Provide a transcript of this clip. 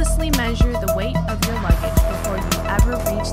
flawlessly measure the weight of your luggage before you ever reach